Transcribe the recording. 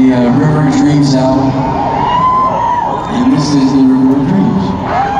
the uh, river dreams out. And this is the river of dreams.